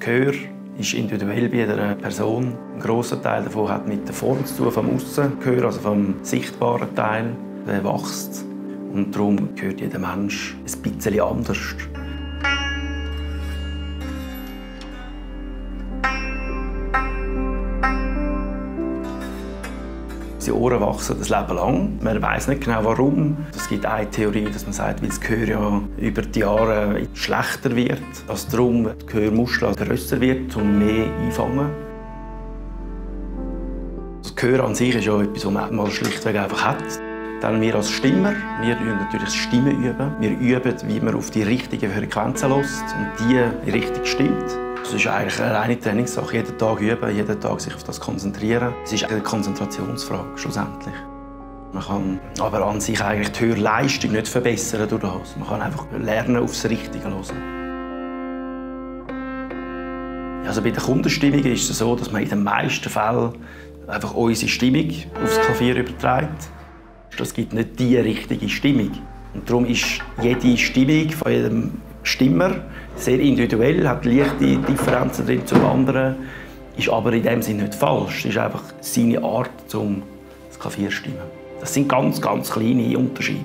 Das Gehör ist individuell bei jeder Person. Ein grosser Teil davon hat mit der Form zu tun, vom Aussengehör, also vom sichtbaren Teil. Der wächst. Und darum gehört jeder Mensch ein bisschen anders. Unsere Ohren wachsen das Leben lang. Man weiß nicht genau warum. Es gibt eine Theorie, dass man sagt, weil das Gehör ja über die Jahre schlechter wird, dass darum die Gehörmuschel grösser wird und mehr einfangen. Das Gehör an sich ist ja etwas, was man mal schlichtweg einfach hat. Dann wir als Stimmer, wir üben natürlich Stimmen üben. Wir üben, wie man auf die richtigen Frequenzen lässt und die richtig stimmt. Es ist eigentlich eine reine Trainingssache. Jeden Tag üben, jeden Tag sich auf das konzentrieren. Es ist eine Konzentrationsfrage, schlussendlich. Man kann aber an sich eigentlich die Hörleistung nicht verbessern durch das. Man kann einfach lernen, aufs Richtige hören. Also bei der Kundenstimmung ist es so, dass man in den meisten Fällen einfach unsere Stimmung aufs Klavier überträgt. Es gibt nicht die richtige Stimmung. Und darum ist jede Stimmung von jedem Stimmer sehr individuell, hat leichte Differenzen drin zum anderen, ist aber in dem Sinne nicht falsch. Es ist einfach seine Art, um das Klavier zu stimmen. Das sind ganz, ganz kleine Unterschiede.